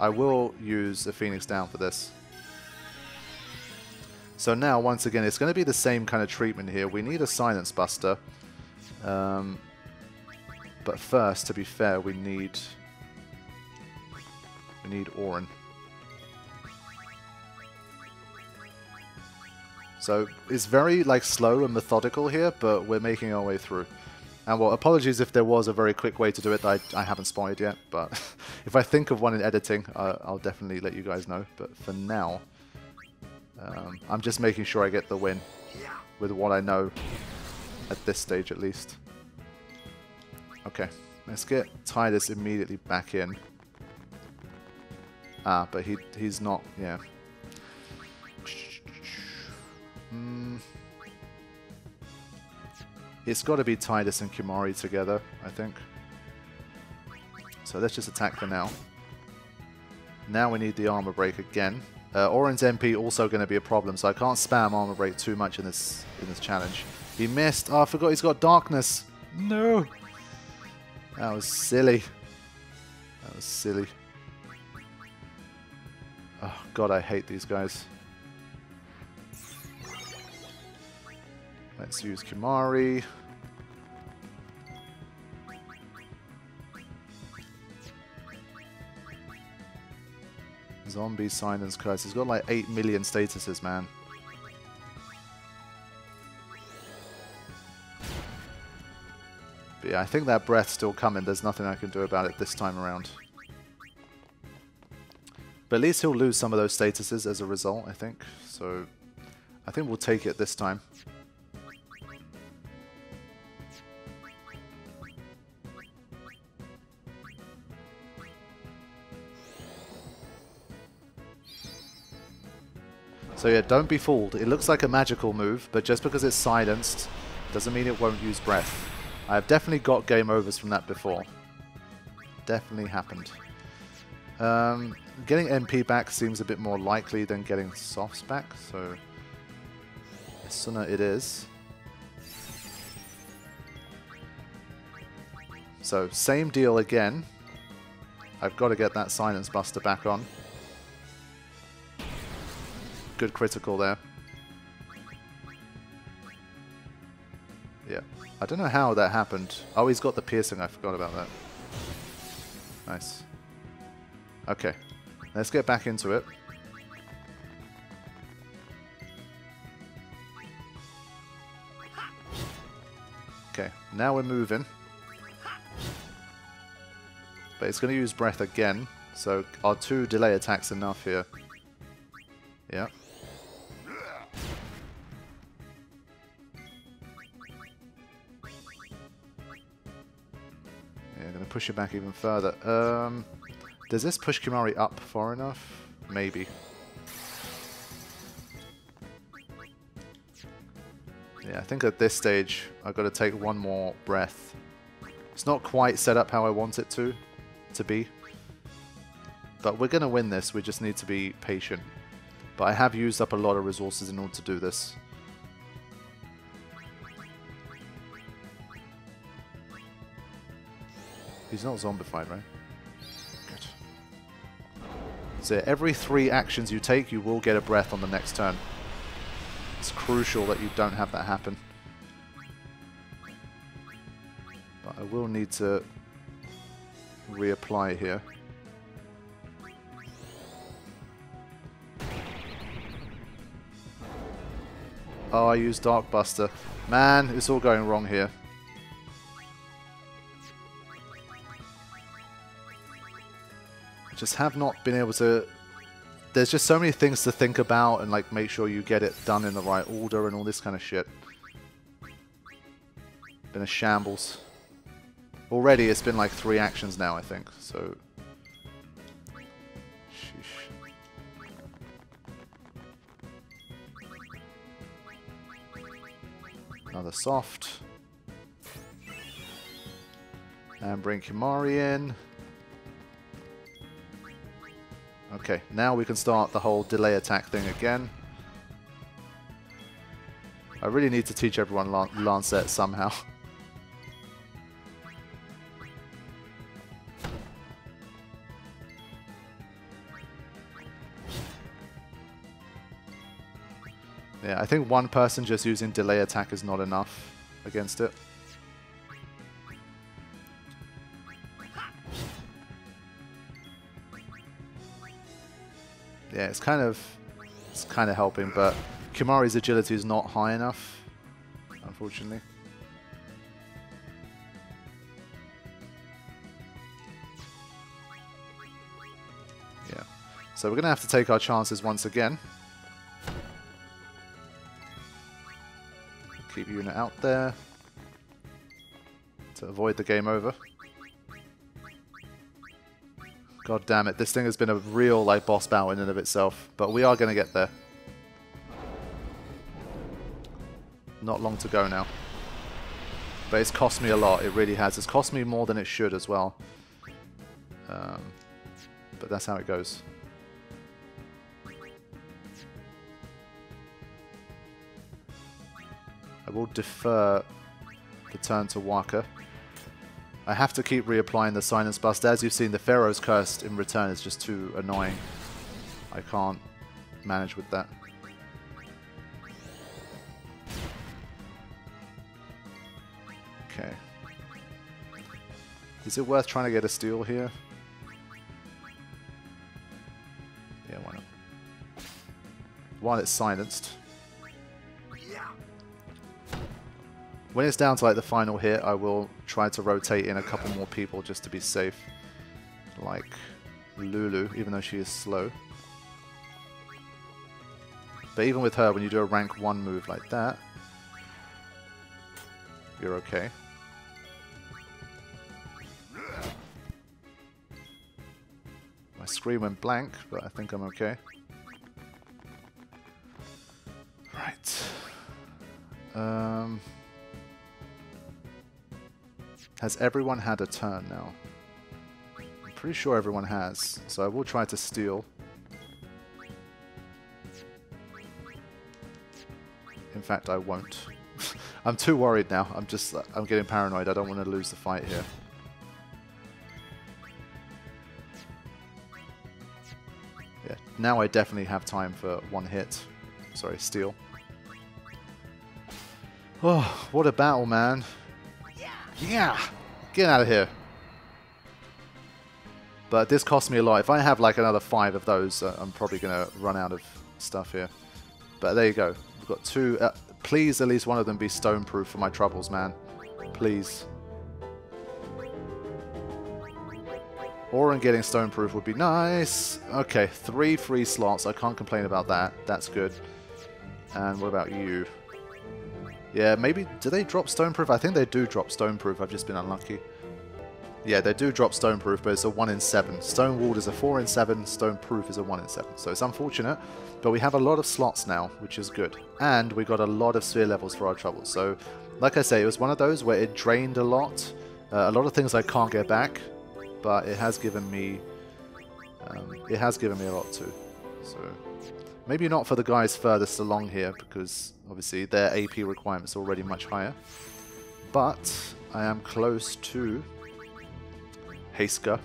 I will use a Phoenix down for this. So now, once again, it's going to be the same kind of treatment here. We need a Silence Buster. Um, but first, to be fair, we need... We need Auron. So it's very like slow and methodical here, but we're making our way through. And well, apologies if there was a very quick way to do it that I, I haven't spotted yet, but if I think of one in editing, uh, I'll definitely let you guys know. But for now, um, I'm just making sure I get the win with what I know at this stage at least. Okay, let's get Tidus immediately back in. Ah, but he he's not, yeah. It's got to be Tidus and Kimahri together, I think. So let's just attack for now. Now we need the armor break again. Uh, Auron's MP also going to be a problem, so I can't spam armor break too much in this in this challenge. He missed. Oh, I forgot he's got darkness. No. That was silly. That was silly. Oh god, I hate these guys. Let's use Kimahri. Zombie Silence Curse. He's got like 8 million statuses, man. But yeah, I think that breath's still coming. There's nothing I can do about it this time around. But at least he'll lose some of those statuses as a result, I think. So I think we'll take it this time. So yeah, don't be fooled. It looks like a magical move, but just because it's silenced doesn't mean it won't use breath. I've definitely got game overs from that before. Definitely happened. Um, getting MP back seems a bit more likely than getting softs back, so sooner it is. So same deal again. I've got to get that Silence Buster back on good critical there. Yeah. I don't know how that happened. Oh, he's got the piercing. I forgot about that. Nice. Okay. Let's get back into it. Okay, now we're moving. But it's going to use breath again, so our two delay attacks enough here. Yeah. Push it back even further. Um, does this push Kimahri up far enough? Maybe. Yeah, I think at this stage I've got to take one more breath. It's not quite set up how I want it to, to be. But we're going to win this, we just need to be patient. But I have used up a lot of resources in order to do this. He's not zombified, right? Good. So every three actions you take, you will get a breath on the next turn. It's crucial that you don't have that happen. But I will need to reapply here. Oh, I used Dark Buster. Man, it's all going wrong here. Just have not been able to... There's just so many things to think about and like make sure you get it done in the right order and all this kind of shit. Been a shambles. Already it's been like three actions now, I think, so... Another soft. And bring Kimahri in. Okay, now we can start the whole delay attack thing again. I really need to teach everyone Lan Lancet somehow. yeah, I think one person just using delay attack is not enough against it. Yeah, it's kind of it's kind of helping, but Kimahri's agility is not high enough, unfortunately. Yeah, so we're going to have to take our chances once again. Keep unit out there to avoid the game over. God damn it, this thing has been a real like boss battle in and of itself, but we are going to get there. Not long to go now. But it's cost me a lot, it really has. It's cost me more than it should as well. Um, but that's how it goes. I will defer the turn to Wakka. I have to keep reapplying the Silence Bust. As you've seen, the Pharaoh's Curse in return is just too annoying. I can't manage with that. Okay. Is it worth trying to get a steal here? Yeah, why not? While it's silenced. When it's down to like the final hit, I will try to rotate in a couple more people just to be safe. Like Lulu, even though she is slow. But even with her, when you do a rank 1 move like that, you're okay. My screen went blank, but I think I'm okay. Right. Um... Has everyone had a turn now? I'm pretty sure everyone has, so I will try to steal. In fact, I won't. I'm too worried now. I'm just, I'm getting paranoid. I don't want to lose the fight here. Yeah, now I definitely have time for one hit. Sorry, steal. Oh, what a battle, man. Yeah! Get out of here. But this cost me a lot. If I have like another five of those, uh, I'm probably going to run out of stuff here. But there you go. We've got two. Uh, please, at least one of them be stone-proof for my troubles, man. Please. Or Auron getting stone-proof would be nice. Okay, three free slots. I can't complain about that. That's good. And what about you? Yeah, maybe... Do they drop Stoneproof? I think they do drop Stoneproof. I've just been unlucky. Yeah, they do drop Stoneproof, but it's a 1 in 7. Stone Walled is a 4 in 7. Stoneproof is a 1 in 7. So it's unfortunate, but we have a lot of slots now, which is good. And we got a lot of sphere levels for our troubles. So, like I say, it was one of those where it drained a lot. Uh, a lot of things I can't get back, but it has given me... Um, it has given me a lot too. So... Maybe not for the guys furthest along here, because obviously their AP requirements are already much higher. But I am close to Hastega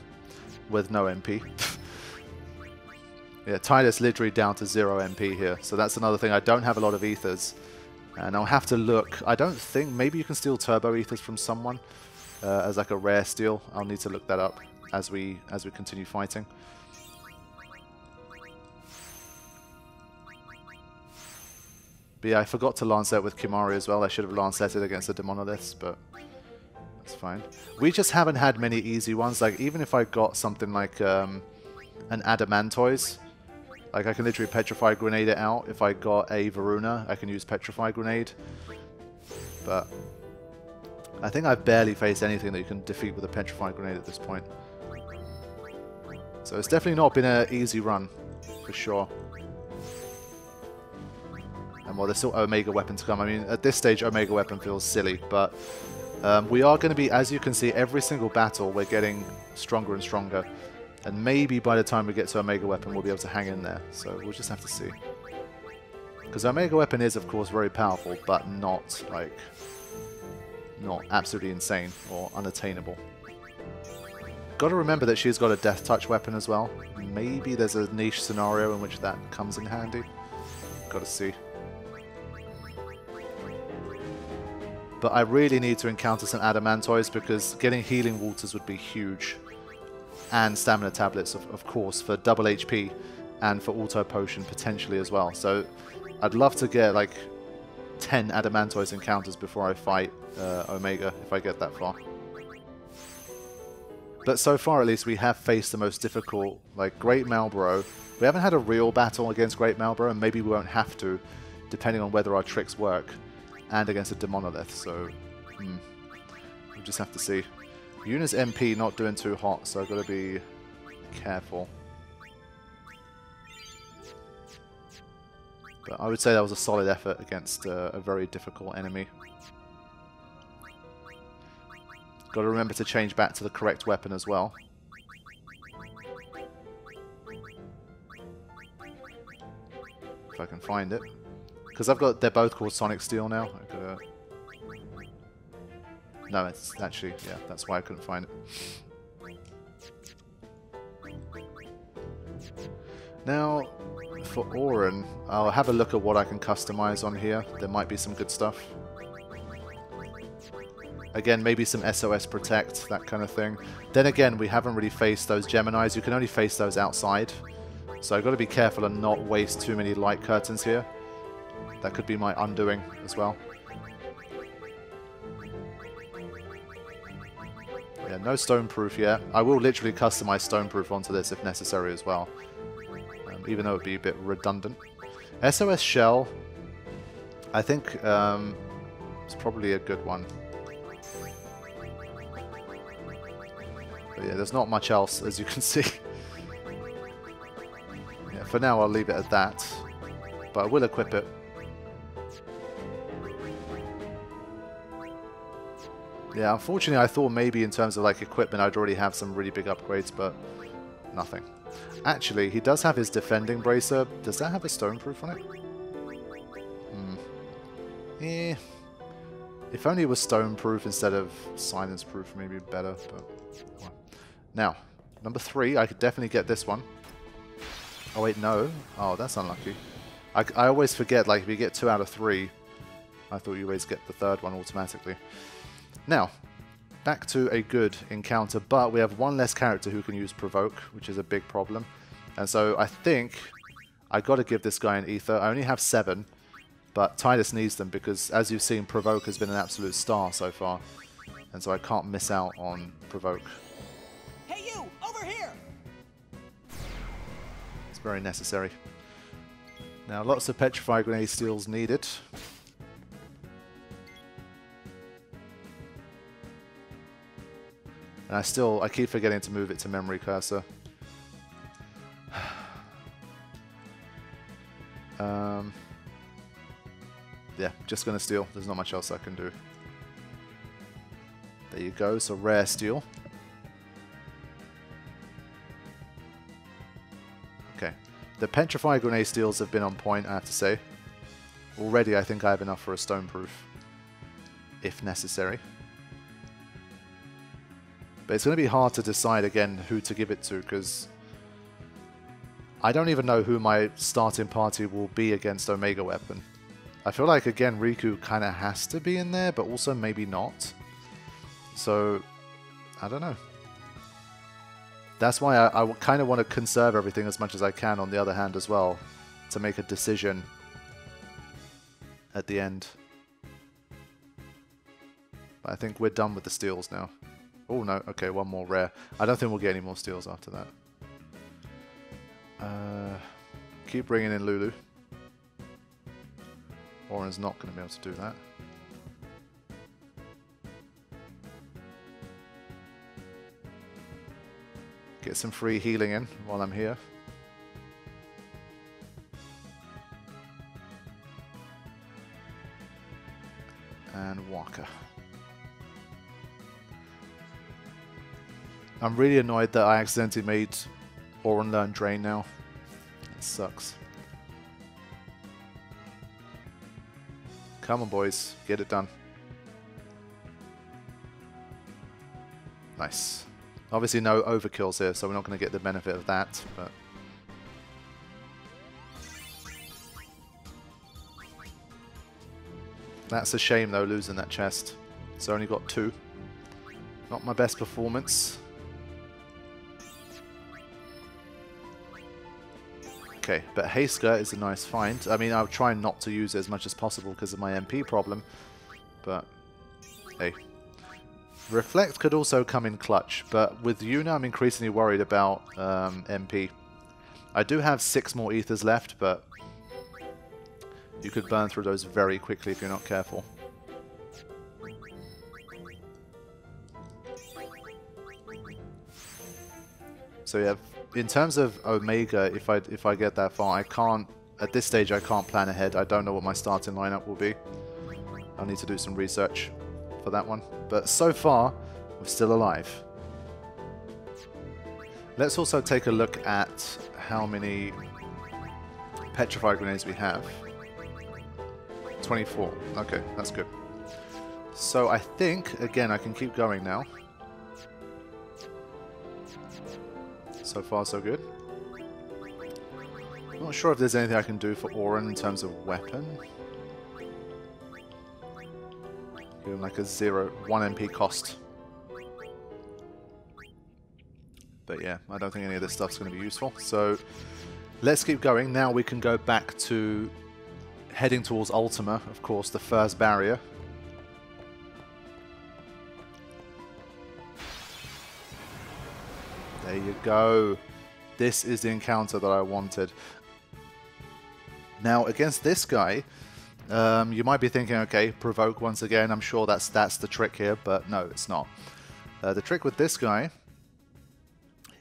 with no MP. yeah, Tidus literally down to zero MP here. So that's another thing. I don't have a lot of ethers. And I'll have to look. I don't think... Maybe you can steal turbo ethers from someone uh, as like a rare steal. I'll need to look that up as we as we continue fighting. But yeah, I forgot to Lance Lancet with Kimahri as well. I should have Lanceted against the Demonoliths, but that's fine. We just haven't had many easy ones. Like, even if I got something like um, an Adamantoise, like I can literally Petrify Grenade it out. If I got a Varuna, I can use Petrify Grenade. But I think I've barely faced anything that you can defeat with a Petrify Grenade at this point. So it's definitely not been an easy run, for sure. And while there's still Omega Weapon to come, I mean, at this stage, Omega Weapon feels silly, but um, we are going to be, as you can see, every single battle, we're getting stronger and stronger. And maybe by the time we get to Omega Weapon, we'll be able to hang in there. So we'll just have to see. Because Omega Weapon is, of course, very powerful, but not, like, not absolutely insane or unattainable. Got to remember that she's got a Death Touch weapon as well. Maybe there's a niche scenario in which that comes in handy. Got to see. But I really need to encounter some Adamantoids because getting Healing Waters would be huge. And Stamina Tablets, of, of course, for double HP and for Auto Potion potentially as well. So I'd love to get like 10 Adamantoids encounters before I fight uh, Omega, if I get that far. But so far, at least, we have faced the most difficult, like Great Malboro. We haven't had a real battle against Great Malboro, and maybe we won't have to, depending on whether our tricks work, and against a Demonolith, so hmm, we'll just have to see. Yuna's MP not doing too hot, so I've got to be careful. But I would say that was a solid effort against uh, a very difficult enemy. Got to remember to change back to the correct weapon as well. If I can find it. Because I've got, they're both called Sonic Steel now. Gotta... No, it's actually, yeah, that's why I couldn't find it. Now, for Auron, I'll have a look at what I can customize on here. There might be some good stuff. Again, maybe some SOS Protect, that kind of thing. Then again, we haven't really faced those Geminis. You can only face those outside. So I've got to be careful and not waste too many light curtains here. That could be my undoing as well. Yeah, no Stoneproof yet. I will literally customize Stoneproof onto this if necessary as well. Um, even though it would be a bit redundant. SOS Shell, I think um, it's probably a good one. But yeah, there's not much else, as you can see. yeah, for now I'll leave it at that. But I will equip it. Yeah, unfortunately I thought maybe in terms of like equipment I'd already have some really big upgrades, but nothing. Actually, he does have his defending bracer. Does that have a stone proof on it? Hmm. Eh. If only it was stone proof instead of silence proof, maybe better, but. Now, number three, I could definitely get this one. Oh wait, no. Oh, that's unlucky. I, I always forget, like, if you get two out of three, I thought you always get the third one automatically. Now, back to a good encounter, but we have one less character who can use Provoke, which is a big problem. And so I think I got to give this guy an Ether. I only have seven, but Tidus needs them because, as you've seen, Provoke has been an absolute star so far. And so I can't miss out on Provoke. Hey you, over here! It's very necessary. Now, lots of Petrify Grenade Steals needed. And I still, I keep forgetting to move it to Memory Cursor. um, yeah, just going to steal. There's not much else I can do. There you go, so rare steal. Okay. The Petrify Grenade steals have been on point, I have to say. Already I think I have enough for a stone proof, if necessary. But it's going to be hard to decide again who to give it to, because I don't even know who my starting party will be against Omega Weapon. I feel like, again, Rikku kind of has to be in there, but also maybe not. So, I don't know. That's why I, I kind of want to conserve everything as much as I can on the other hand as well, to make a decision at the end. But I think we're done with the steals now. Oh no, okay, one more rare. I don't think we'll get any more steals after that. Uh, keep bringing in Lulu. Auron's not going to be able to do that. Get some free healing in while I'm here. And Wakka. I'm really annoyed that I accidentally made Auron learn Drain now. It sucks. Come on, boys. Get it done. Nice. Obviously no overkills here, so we're not going to get the benefit of that. But That's a shame though, losing that chest. So only got two. Not my best performance. Okay, but Hastega is a nice find. I mean, I'll try not to use it as much as possible because of my MP problem. But, hey. Reflect could also come in clutch, but with Yuna I'm increasingly worried about um, MP. I do have six more ethers left, but you could burn through those very quickly if you're not careful. So yeah, in terms of Omega, if I if I get that far, I can't at this stage I can't plan ahead. I don't know what my starting lineup will be. I'll need to do some research for that one. But so far, we're still alive. Let's also take a look at how many petrified grenades we have. 24. Okay, that's good. So I think, again, I can keep going now. So far, so good. I'm Not sure if there's anything I can do for Auron in terms of weapon. Give him like a zero, one MP cost. But yeah, I don't think any of this stuff's going to be useful. So let's keep going. Now we can go back to heading towards Ultima, of course, the first barrier. Go. This is the encounter that I wanted. Now, against this guy, um, you might be thinking, okay, provoke once again. I'm sure that's that's the trick here, but no, it's not. Uh, the trick with this guy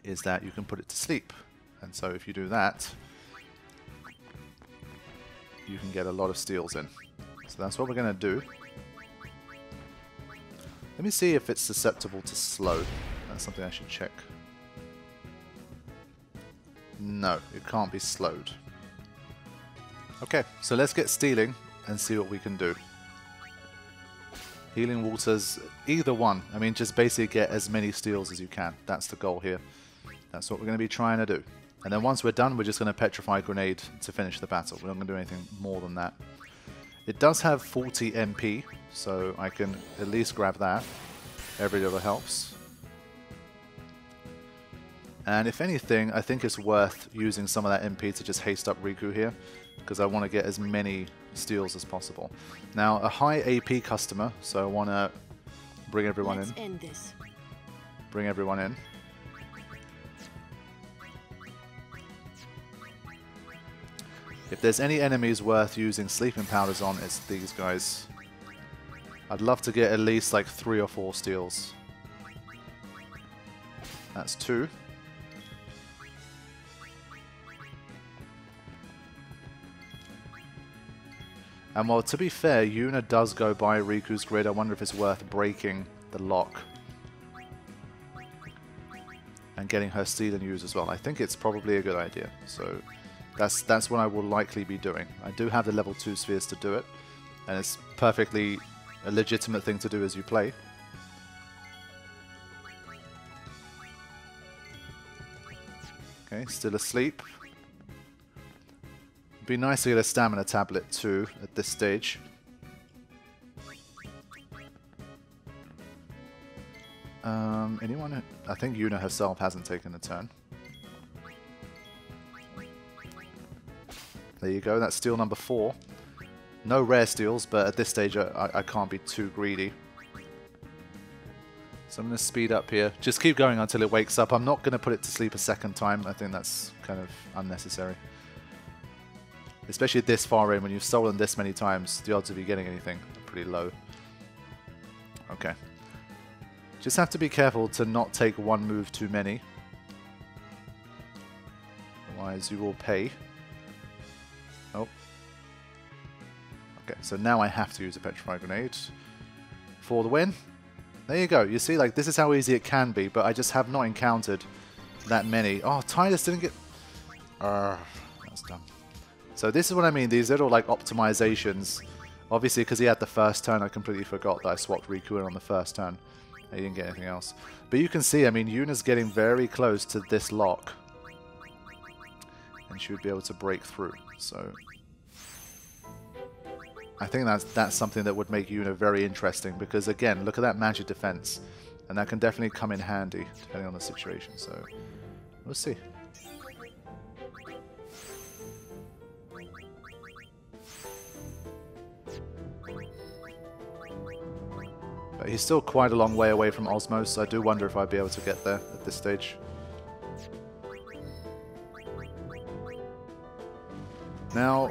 is that you can put it to sleep. And so if you do that, you can get a lot of steals in. So that's what we're going to do. Let me see if it's susceptible to slow. That's something I should check. No, it can't be slowed. Okay, so let's get stealing and see what we can do. Healing Waters, either one. I mean, just basically get as many steals as you can. That's the goal here. That's what we're going to be trying to do. And then once we're done, we're just going to Petrify Grenade to finish the battle. We're not going to do anything more than that. It does have 40 MP, so I can at least grab that. Every little helps. And if anything, I think it's worth using some of that MP to just haste up Rikku here, because I want to get as many steals as possible. Now, a high AP customer, so I want to bring everyone Let's in. Bring everyone in. If there's any enemies worth using sleeping powders on, it's these guys. I'd love to get at least like three or four steals. That's two. And well, to be fair, Yuna does go by Rikku's grid. I wonder if it's worth breaking the lock. And getting her steal and use as well. I think it's probably a good idea. So that's that's what I will likely be doing. I do have the level 2 spheres to do it, and it's perfectly a legitimate thing to do as you play. Okay, still asleep. Be nice to get a stamina tablet too at this stage. Um, anyone? I think Yuna herself hasn't taken a turn. There you go, that's steal number four. No rare steals, but at this stage I, I can't be too greedy. So I'm going to speed up here. Just keep going until it wakes up. I'm not going to put it to sleep a second time. I think that's kind of unnecessary. Especially this far in, when you've stolen this many times, the odds of you getting anything are pretty low. Okay. Just have to be careful to not take one move too many. Otherwise you will pay. Oh. Okay, so now I have to use a Petrify Grenade for the win. There you go. You see, like, this is how easy it can be, but I just have not encountered that many. Oh, Tidus didn't get... Uh. So this is what I mean, these little, like, optimizations. Obviously, because he had the first turn, I completely forgot that I swapped Rikku in on the first turn. He didn't get anything else. But you can see, I mean, Yuna's getting very close to this lock and she would be able to break through. So I think that's that's something that would make Yuna very interesting because again, look at that magic defense, and that can definitely come in handy depending on the situation. So we'll see. He's still quite a long way away from Osmose, so I do wonder if I'd be able to get there at this stage. Now,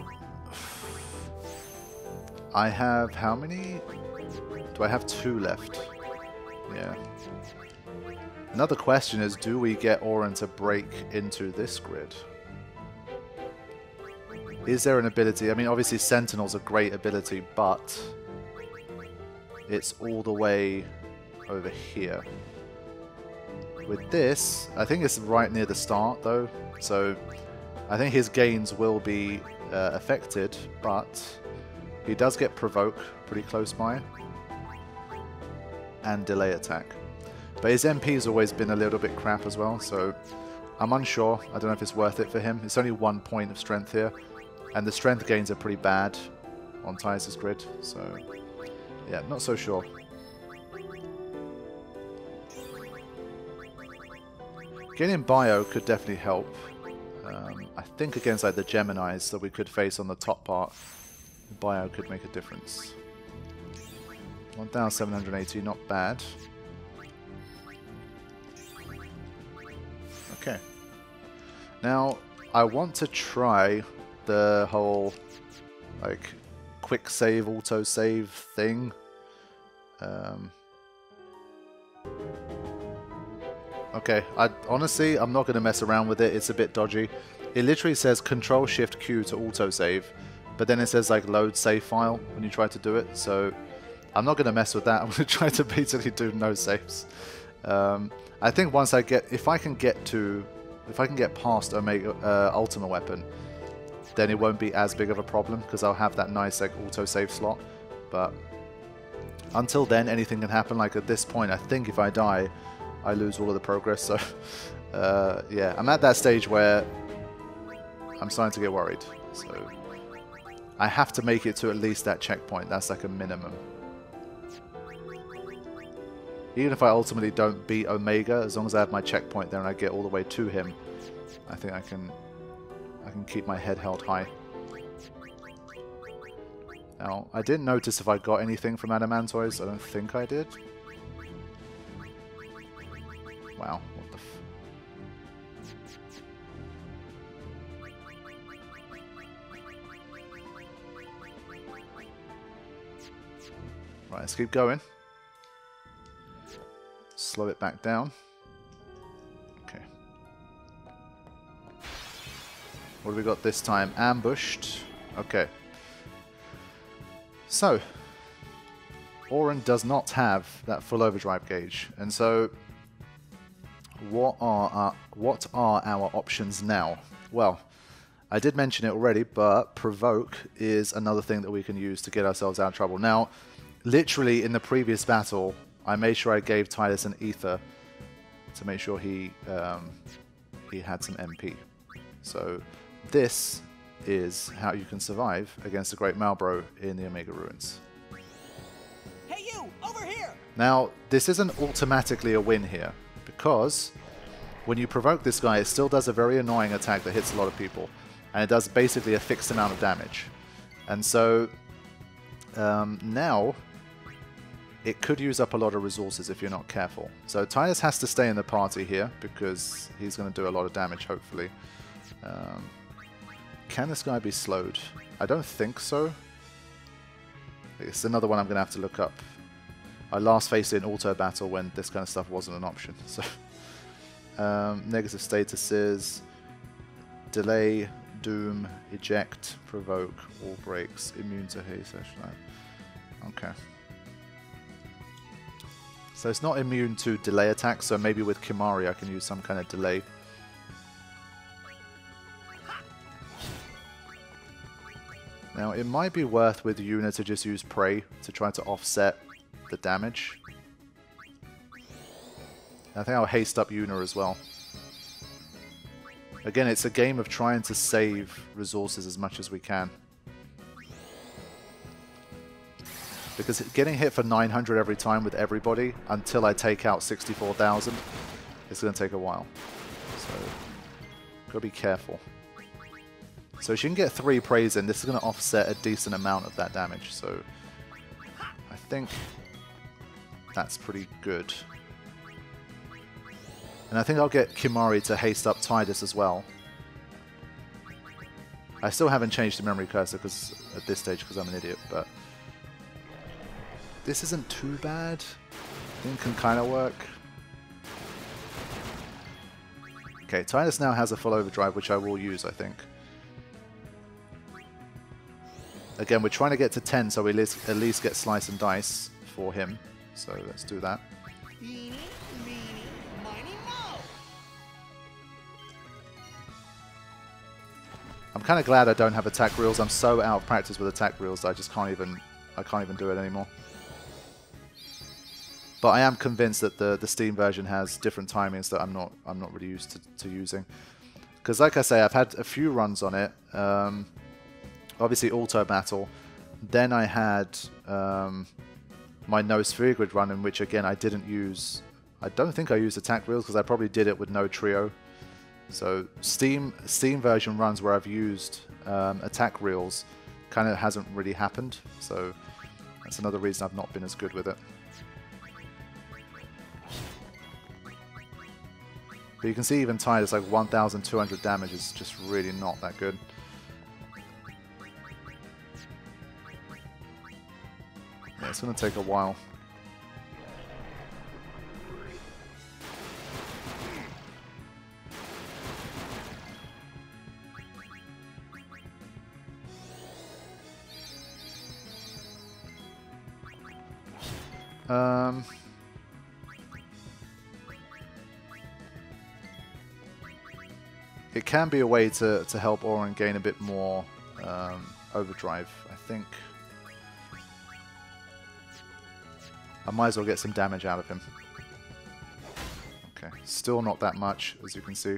I have how many? Do I have two left? Yeah. Another question is, do we get Auron to break into this grid? Is there an ability? I mean, obviously Sentinel's a great ability, but it's all the way over here. With this, I think it's right near the start though, so I think his gains will be uh, affected, but he does get Provoke pretty close by. And Delay Attack. But his MP has always been a little bit crap as well, so I'm unsure. I don't know if it's worth it for him. It's only one point of strength here. And the strength gains are pretty bad on Tidus' grid, so yeah, not so sure. Getting Bio could definitely help. Um, I think against like the Geminis that we could face on the top part bio could make a difference. 1780, not bad. Okay. Now, I want to try the whole, like, quick save, auto save thing. Um, okay, I honestly, I'm not going to mess around with it. It's a bit dodgy. It literally says Control Shift Q to auto save but then it says like load save file when you try to do it. So I'm not going to mess with that. I'm going to try to basically do no saves. Um, I think once I get, if I can get to, if I can get past Omega uh, Ultimate Weapon, then it won't be as big of a problem because I'll have that nice like auto save slot. But until then, anything can happen. Like at this point, I think if I die, I lose all of the progress. So uh, yeah, I'm at that stage where I'm starting to get worried. So. I have to make it to at least that checkpoint. That's like a minimum. Even if I ultimately don't beat Omega, as long as I have my checkpoint there and I get all the way to him, I think I can I can keep my head held high. Now, I didn't notice if I got anything from Adamantoise. I don't think I did. Wow. What the Right, let's keep going. Slow it back down. Okay. What have we got this time? Ambushed. Okay. So, Auron does not have that full overdrive gauge, and so what are our, what are our options now? Well, I did mention it already, but provoke is another thing that we can use to get ourselves out of trouble. Now, literally in the previous battle, I made sure I gave Tidus an ether to make sure he um, he had some MP. So this is how you can survive against the Great Malboro in the Omega Ruins. Hey you, over here! Now, this isn't automatically a win here, because when you provoke this guy, it still does a very annoying attack that hits a lot of people, and it does basically a fixed amount of damage. And so um, now it could use up a lot of resources if you're not careful. So Tidus has to stay in the party here because he's going to do a lot of damage, hopefully. Um, can this guy be slowed? I don't think so. It's another one I'm going to have to look up. I last faced it in auto battle when this kind of stuff wasn't an option. So, um, negative statuses, delay, doom, eject, provoke, all breaks, immune to haste. Okay. So it's not immune to delay attacks, so maybe with Kimahri I can use some kind of delay. Now it might be worth with Yuna to just use Pray to try to offset the damage. I think I'll haste up Yuna as well. Again, it's a game of trying to save resources as much as we can. Because getting hit for 900 every time with everybody until I take out 64,000 is going to take a while. So, gotta be careful. So she can get three prays in. This is going to offset a decent amount of that damage. So I think that's pretty good. And I think I'll get Kimahri to haste up Tidus as well. I still haven't changed the memory cursor because at this stage because I'm an idiot, but this isn't too bad. I think can kind of work. Okay, Tidus now has a full overdrive, which I will use, I think. Again, we're trying to get to 10, so we at least get Slice and Dice for him. So let's do that. I'm kind of glad I don't have attack reels. I'm so out of practice with attack reels I just can't even I can't even do it anymore. But I am convinced that the the Steam version has different timings that I'm not I'm not really used to, to using. Because like I say, I've had a few runs on it. Um, obviously auto battle. Then I had um, my no sphere grid run in which again I didn't use. I don't think I used attack reels because I probably did it with no trio. So Steam Steam version runs where I've used um, attack reels kind of hasn't really happened. So that's another reason I've not been as good with it. But you can see even tied, it's like 1,200 damage is just really not that good. It's going to take a while. Um... It can be a way to, to help Auron gain a bit more um, overdrive, I think. I might as well get some damage out of him. Okay, still not that much, as you can see.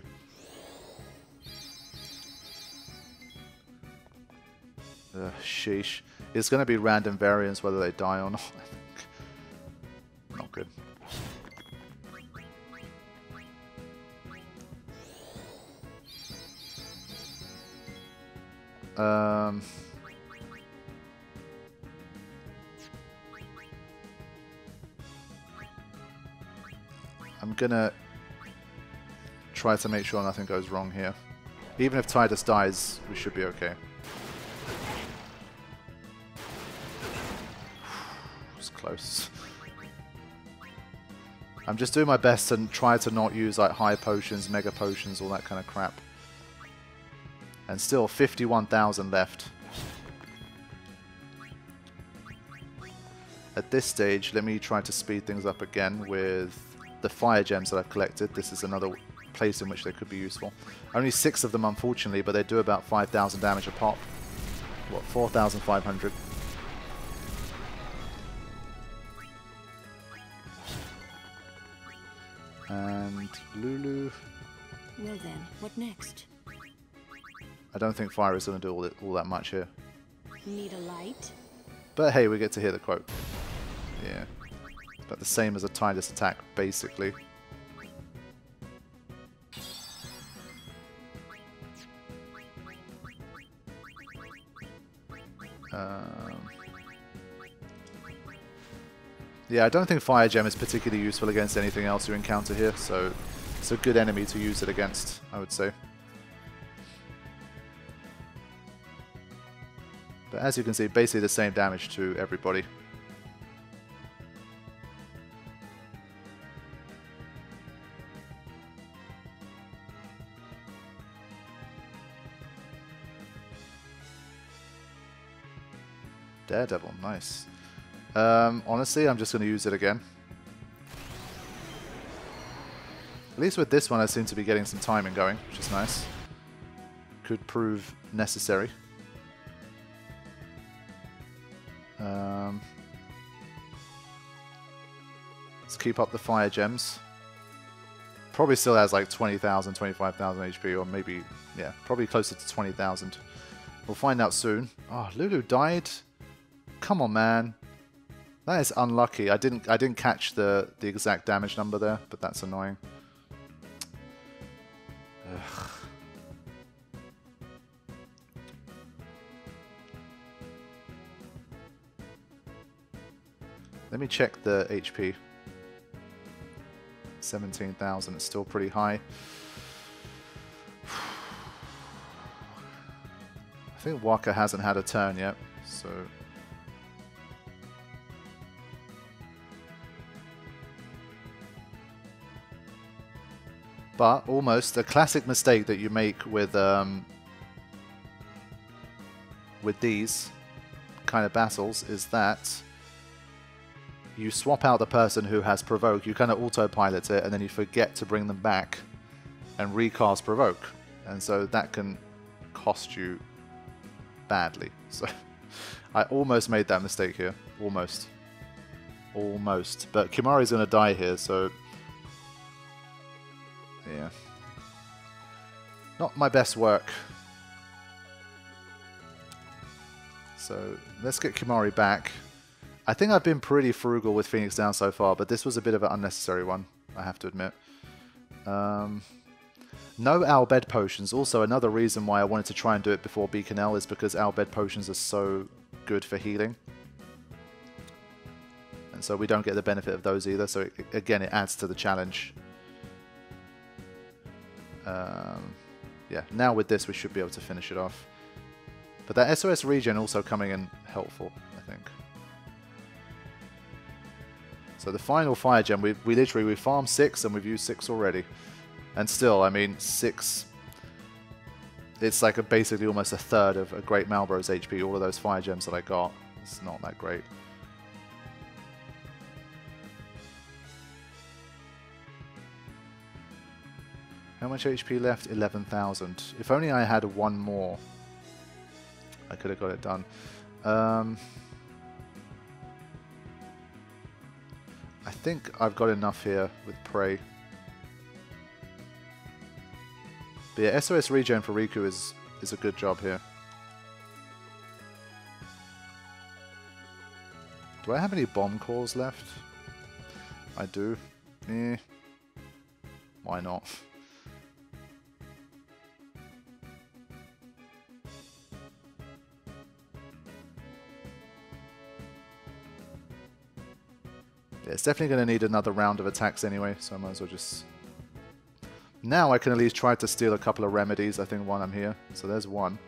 Ugh, sheesh. It's going to be random variants whether they die or not, Not gonna try to make sure nothing goes wrong here. Even if Tidus dies, we should be okay. it's close. I'm just doing my best and try to not use like high potions, mega potions, all that kind of crap. And still 51,000 left. At this stage, let me try to speed things up again with the fire gems that I've collected. This is another place in which they could be useful. Only six of them, unfortunately, but they do about 5,000 damage a pop. What, 4,500? And Lulu. Well then, what next? I don't think fire is going to do all, all that much here. Need a light? But hey, we get to hear the quote. Yeah. The same as a Tidus attack, basically. Um, yeah, I don't think Fire Gem is particularly useful against anything else you encounter here, so it's a good enemy to use it against, I would say. But as you can see, basically the same damage to everybody. Daredevil, nice. Um, honestly, I'm just going to use it again. At least with this one, I seem to be getting some timing going, which is nice. Could prove necessary. Um, let's keep up the fire gems. Probably still has like 20,000, 25,000 HP, or maybe, yeah, probably closer to 20,000. We'll find out soon. Oh, Lulu died? Come on, man. That is unlucky. I didn't I didn't catch the the exact damage number there, but that's annoying. Ugh. Let me check the HP. 17,000, it's still pretty high. I think Wakka hasn't had a turn yet, so... But almost a classic mistake that you make with um, with these kind of battles is that you swap out the person who has provoke, you kind of autopilot it, and then you forget to bring them back and recast provoke. And so that can cost you badly. So I almost made that mistake here. Almost. Almost. But Kimahri's going to die here, so... Not my best work. So let's get Kimahri back. I think I've been pretty frugal with Phoenix Down so far, but this was a bit of an unnecessary one, I have to admit. Um, no Al Bhed potions. Also, another reason why I wanted to try and do it before Bikanel is because Al Bhed potions are so good for healing. And so we don't get the benefit of those either, so it, again, it adds to the challenge. Um, yeah, now with this we should be able to finish it off. But that SOS regen also coming in helpful, I think. So the final fire gem, we, we literally, we farmed six and we've used six already. And still, I mean, six, it's like a, basically almost a third of a Great Malboros HP, all of those fire gems that I got. It's not that great. How much HP left? 11,000. If only I had one more, I could have got it done. Um, I think I've got enough here with Pray. But yeah, SOS regen for Rikku is, is a good job here. Do I have any bomb cores left? I do. Eh. Why not? It's definitely going to need another round of attacks anyway, so I might as well just... Now I can at least try to steal a couple of remedies, I think, while I'm here. So there's one.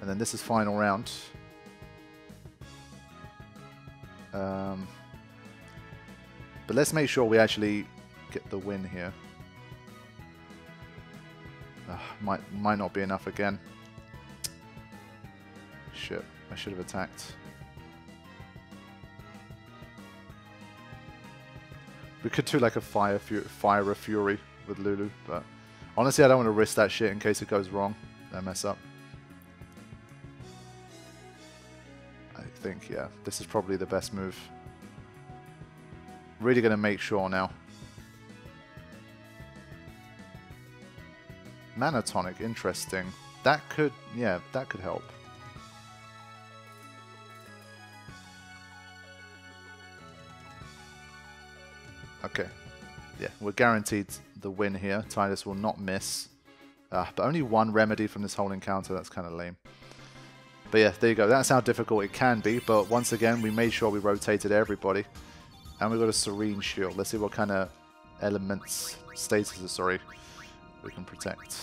And then this is final round. Um, but let's make sure we actually get the win here. Uh, might, might not be enough again. Shit, I should have attacked. We could do like a fire, fu fire of fury with Lulu, but honestly, I don't want to risk that shit in case it goes wrong. I mess up. I think, yeah, this is probably the best move. Really going to make sure now. Mana tonic, interesting. That could, yeah, that could help. Okay. Yeah, we're guaranteed the win here. Tidus will not miss. Uh, but only one remedy from this whole encounter. That's kind of lame. But yeah, there you go. That's how difficult it can be. But once again, we made sure we rotated everybody. And we got a Serene Shield. Let's see what kind of elements, statuses, sorry, we can protect.